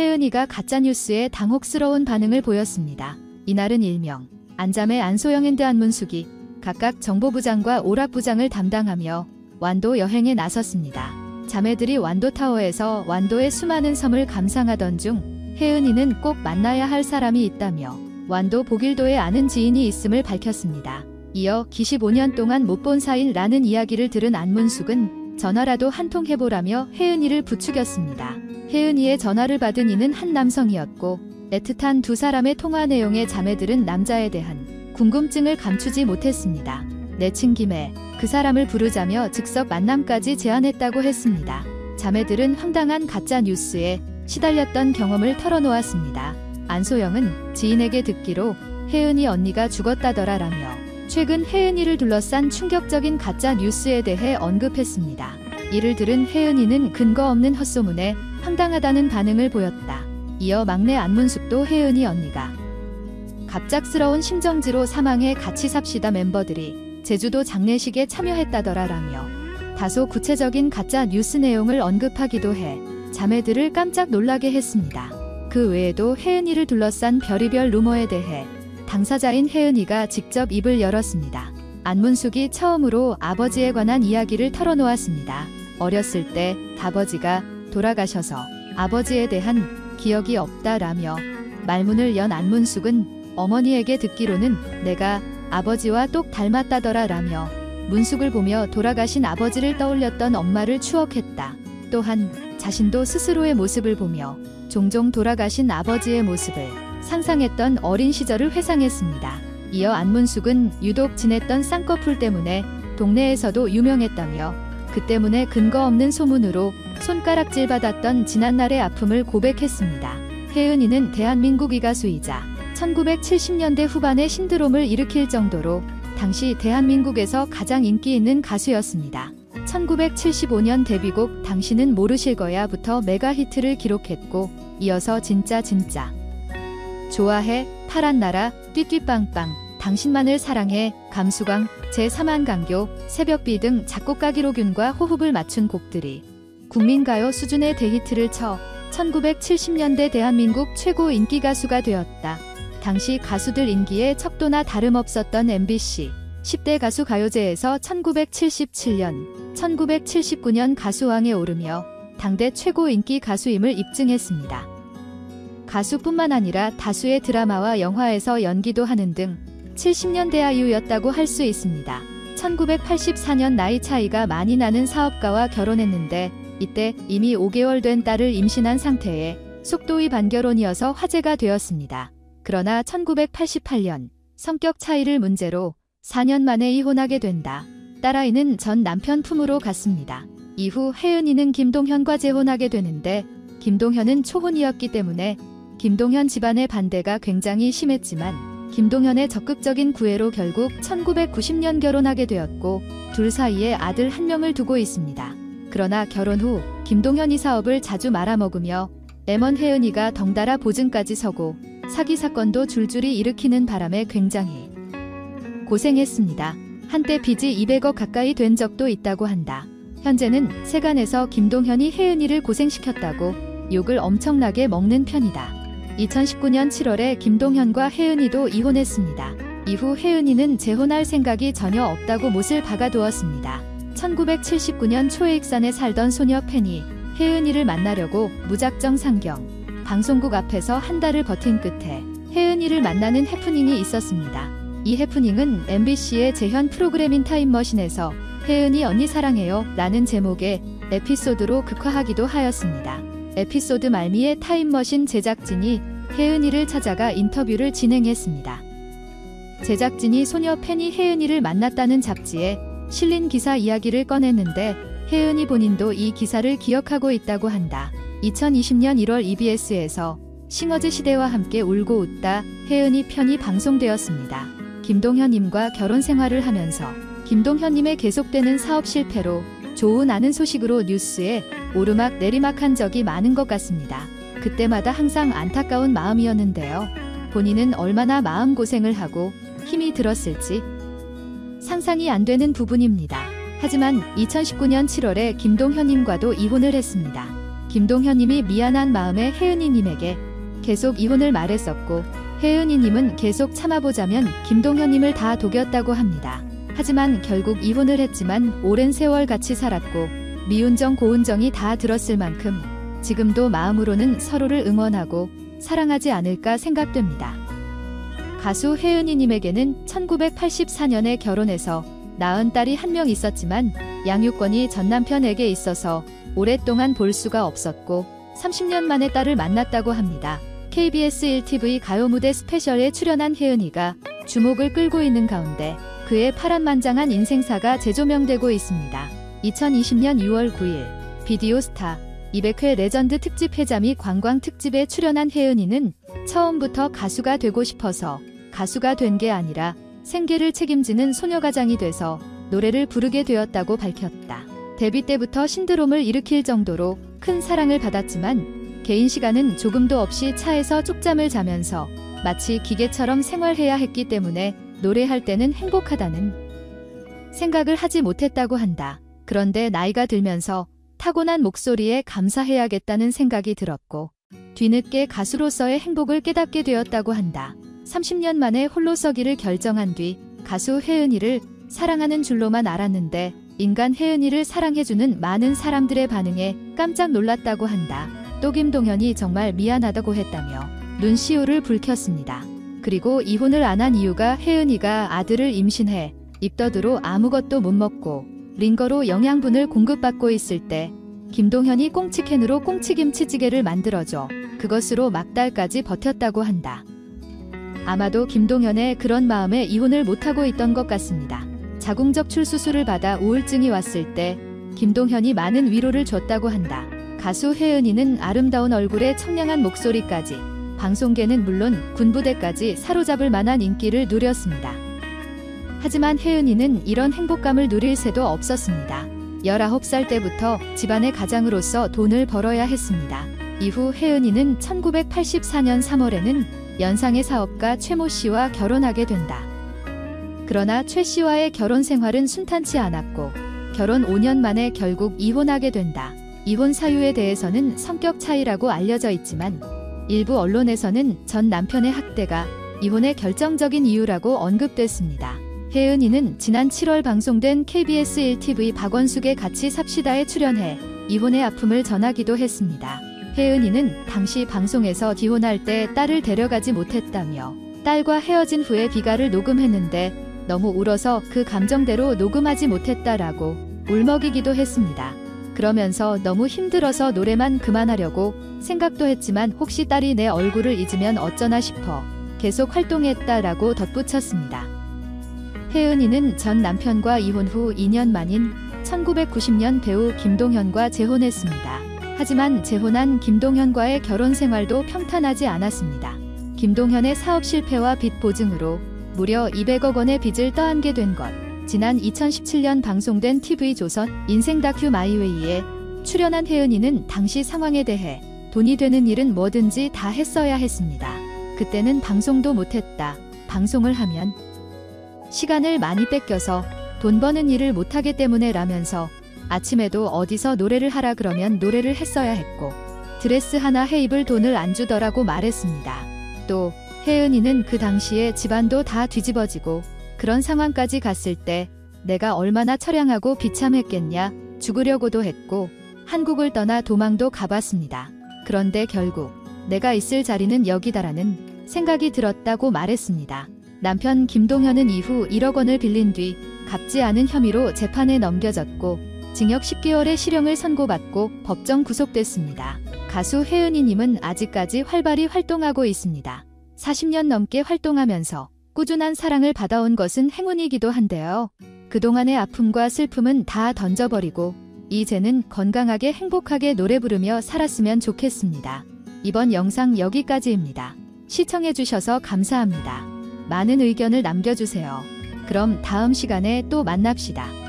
혜은이가 가짜뉴스에 당혹스러운 반응을 보였습니다. 이날은 일명 안잠의 안소영 and 안문숙이 각각 정보부장과 오락부장을 담당하며 완도 여행에 나섰습니다. 자매들이 완도타워에서 완도의 수많은 섬을 감상하던 중 혜은이는 꼭 만나야 할 사람이 있다며 완도 보길도에 아는 지인이 있음을 밝혔습니다. 이어 25년 동안 못 본 사이라는 이야기를 들은 안문숙은 전화라도 한 통 해보라며 혜은이를 부추겼습니다. 혜은이의 전화를 받은 이는 한 남성이었고 애틋한 두 사람의 통화 내용에 자매들은 남자에 대한 궁금증을 감추지 못했습니다. 내친 김에 그 사람을 부르자며 즉석 만남까지 제안했다고 했습니다. 자매들은 황당한 가짜 뉴스에 시달렸던 경험을 털어놓았습니다. 안소영은 지인에게 듣기로 혜은이 언니가 죽었다더라라며 최근 혜은이를 둘러싼 충격적인 가짜 뉴스에 대해 언급했습니다. 이를 들은 혜은이는 근거 없는 헛소문에 황당하다는 반응을 보였다. 이어 막내 안문숙도 혜은이 언니가 갑작스러운 심정지로 사망해 같이 삽시다 멤버들이 제주도 장례식에 참여했다더라라며 다소 구체적인 가짜 뉴스 내용을 언급하기도 해 자매들을 깜짝 놀라게 했습니다. 그 외에도 혜은이를 둘러싼 별의별 루머에 대해 당사자인 혜은이가 직접 입을 열었습니다. 안문숙이 처음으로 아버지에 관한 이야기를 털어놓았습니다. 어렸을 때 아버지가 돌아가셔서 아버지에 대한 기억이 없다라며 말문을 연 안문숙은 어머니에게 듣기로는 내가 아버지와 똑 닮았다더라라며 문숙을 보며 돌아가신 아버지를 떠올렸던 엄마를 추억했다. 또한 자신도 스스로의 모습을 보며 종종 돌아가신 아버지의 모습을 상상했던 어린 시절을 회상했습니다. 이어 안문숙은 유독 지냈던 쌍꺼풀 때문에 동네에서도 유명했다며 그 때문에 근거 없는 소문으로 손가락질 받았던 지난날의 아픔을 고백했습니다. 혜은이는 대한민국 이 가수이자 1970년대 후반에 신드롬을 일으킬 정도로 당시 대한민국에서 가장 인기 있는 가수였습니다. 1975년 데뷔곡 당신은 모르실 거야부터 메가 히트를 기록했고 이어서 진짜 진짜 좋아해 파란 나라 띠띠빵빵 당신만을 사랑해 감수광 제3한 강교 새벽비 등 작곡가 기로균과 호흡을 맞춘 곡들이 국민가요 수준의 대히트를 쳐 1970년대 대한민국 최고 인기 가수가 되었다. 당시 가수들 인기에 척도나 다름없었던 MBC 10대 가수 가요제에서 1977년, 1979년 가수왕에 오르며 당대 최고 인기 가수임을 입증했습니다. 가수뿐만 아니라 다수의 드라마와 영화에서 연기도 하는 등 70년대 아이유였다고 할 수 있습니다. 1984년 나이 차이가 많이 나는 사업가와 결혼했는데 이때 이미 5개월 된 딸을 임신한 상태에 속도의 반결혼이어서 화제가 되었습니다. 그러나 1988년 성격 차이를 문제로 4년 만에 이혼하게 된다. 딸아이는 전 남편 품으로 갔습니다. 이후 혜은이는 김동현과 재혼하게 되는데 김동현은 초혼이었기 때문에 김동현 집안의 반대가 굉장히 심했지만 김동현의 적극적인 구애로 결국 1990년 결혼하게 되었고 둘 사이에 아들 한 명을 두고 있습니다. 그러나 결혼 후 김동현이 사업을 자주 말아먹으며 M1 혜은이가 덩달아 보증까지 서고 사기 사건도 줄줄이 일으키는 바람에 굉장히 고생했습니다. 한때 빚이 200억 가까이 된 적도 있다고 한다. 현재는 세간에서 김동현이 혜은이를 고생시켰다고 욕을 엄청나게 먹는 편이다. 2019년 7월에 김동현과 혜은이도 이혼했습니다. 이후 혜은이는 재혼할 생각이 전혀 없다고 못을 박아두었습니다. 1979년 초에 익산에 살던 소녀 팬이 혜은이를 만나려고 무작정 상경 방송국 앞에서 한 달을 버틴 끝에 혜은이를 만나는 해프닝이 있었습니다. 이 해프닝은 MBC의 재현 프로그램인 타임머신에서 혜은이 언니 사랑해요 라는 제목의 에피소드로 극화하기도 하였습니다. 에피소드 말미에 타임머신 제작진이 혜은이를 찾아가 인터뷰를 진행했습니다. 제작진이 소녀 팬이 혜은이를 만났다는 잡지에 실린 기사 이야기를 꺼냈는데 혜은이 본인도 이 기사를 기억하고 있다고 한다. 2020년 1월 EBS에서 싱어즈 시대와 함께 울고 웃다 혜은이 편이 방송되었습니다. 김동현님과 결혼 생활을 하면서 김동현님의 계속되는 사업 실패로 좋은 아는 소식으로 뉴스에 오르막 내리막한 적이 많은 것 같습니다. 그때마다 항상 안타까운 마음이었는데요. 본인은 얼마나 마음고생을 하고 힘이 들었을지 상상이 안 되는 부분입니다. 하지만 2019년 7월에 김동현님과도 이혼을 했습니다. 김동현님이 미안한 마음에 혜은이님에게 계속 이혼을 말했었고 혜은이님은 계속 참아보자면 김동현님을 다 독였다고 합니다. 하지만 결국 이혼을 했지만 오랜 세월 같이 살았고 미운정 고운정이 다 들었을 만큼 지금도 마음으로는 서로를 응원하고 사랑하지 않을까 생각됩니다. 가수 혜은이님에게는 1984년에 결혼해서 낳은 딸이 한 명 있었지만 양육권이 전 남편에게 있어서 오랫동안 볼 수가 없었고 30년 만에 딸을 만났다고 합니다. KBS 1TV 가요 무대 스페셜에 출연한 혜은이가 주목을 끌고 있는 가운데 그의 파란만장한 인생사가 재조명되고 있습니다. 2020년 6월 9일 비디오 스타 200회 레전드 특집 회자미 관광 특집에 출연한 혜은이는 처음부터 가수가 되고 싶어서 가수가 된 게 아니라 생계를 책임지는 소녀가장이 돼서 노래를 부르게 되었다고 밝혔다. 데뷔 때부터 신드롬을 일으킬 정도로 큰 사랑을 받았지만 개인 시간은 조금도 없이 차에서 쪽잠을 자면서 마치 기계처럼 생활해야 했기 때문에 노래할 때는 행복하다는 생각을 하지 못했다고 한다. 그런데 나이가 들면서 타고난 목소리에 감사해야겠다는 생각이 들었고 뒤늦게 가수로서의 행복을 깨닫게 되었다고 한다. 30년 만에 홀로 서기를 결정한 뒤 가수 혜은이를 사랑하는 줄로만 알았는데 인간 혜은이를 사랑해주는 많은 사람들의 반응에 깜짝 놀랐다고 한다. 또 김동현이 정말 미안하다고 했다며 눈시울을 붉혔습니다. 그리고 이혼을 안 한 이유가 혜은이가 아들을 임신해 입덧으로 아무것도 못 먹고 링거로 영양분을 공급받고 있을 때 김동현이 꽁치캔으로 꽁치김치찌개를 만들어줘 그것으로 막달까지 버텼다고 한다. 아마도 김동현의 그런 마음에 이혼을 못하고 있던 것 같습니다. 자궁적 출 수술을 받아 우울증이 왔을 때 김동현이 많은 위로를 줬다고 한다. 가수 혜은이는 아름다운 얼굴에 청량한 목소리까지 방송계는 물론 군부대까지 사로잡을 만한 인기를 누렸습니다. 하지만 혜은이는 이런 행복감을 누릴 새도 없었습니다. 19살 때부터 집안의 가장으로서 돈을 벌어야 했습니다. 이후 혜은이는 1984년 3월에는 연상의 사업가 최모 씨와 결혼하게 된다. 그러나 최 씨와의 결혼 생활은 순탄치 않았고 결혼 5년 만에 결국 이혼하게 된다. 이혼 사유에 대해서는 성격 차이라고 알려져 있지만 일부 언론에서는 전 남편의 학대가 이혼의 결정적인 이유라고 언급됐습니다. 혜은이는 지난 7월 방송된 KBS 1TV 박원숙의 같이 삽시다에 출연해 이혼의 아픔을 전하기도 했습니다. 혜은이는 당시 방송에서 기혼할 때 딸을 데려가지 못했다며 딸과 헤어진 후에 비가를 녹음했는데 너무 울어서 그 감정대로 녹음하지 못했다라고 울먹이기도 했습니다. 그러면서 너무 힘들어서 노래만 그만하려고 생각도 했지만 혹시 딸이 내 얼굴을 잊으면 어쩌나 싶어 계속 활동했다라고 덧붙였습니다. 혜은이는 전 남편과 이혼 후 2년 만인 1990년 배우 김동현과 재혼했습니다. 하지만 재혼한 김동현과의 결혼 생활도 평탄하지 않았습니다. 김동현의 사업 실패와 빚 보증으로 무려 200억 원의 빚을 떠안게 된 것. 지난 2017년 방송된 TV조선 인생 다큐 마이웨이에 출연한 혜은이는 당시 상황에 대해 돈이 되는 일은 뭐든지 다 했어야 했습니다. 그때는 방송도 못했다. 방송을 하면 시간을 많이 뺏겨서 돈 버는 일을 못하기 때문에 라면서 아침에도 어디서 노래를 하라 그러면 노래를 했어야 했고 드레스 하나 해 입을 돈을 안 주더라고 말했습니다. 또 혜은이는 그 당시에 집안도 다 뒤집어지고 그런 상황까지 갔을 때 내가 얼마나 처량하고 비참했겠냐 죽으려고도 했고 한국을 떠나 도망도 가봤습니다. 그런데 결국 내가 있을 자리는 여기다라는 생각이 들었다고 말했습니다. 남편 김동현은 이후 1억 원을 빌린 뒤 갚지 않은 혐의로 재판에 넘겨졌고 징역 10개월의 실형을 선고받고 법정 구속됐습니다. 가수 혜은이님은 아직까지 활발히 활동하고 있습니다. 40년 넘게 활동하면서 꾸준한 사랑을 받아온 것은 행운이기도 한데요. 그동안의 아픔과 슬픔은 다 던져버리고 이제는 건강하게 행복하게 노래 부르며 살았으면 좋겠습니다. 이번 영상 여기까지입니다. 시청해주셔서 감사합니다. 많은 의견을 남겨주세요. 그럼 다음 시간에 또 만납시다.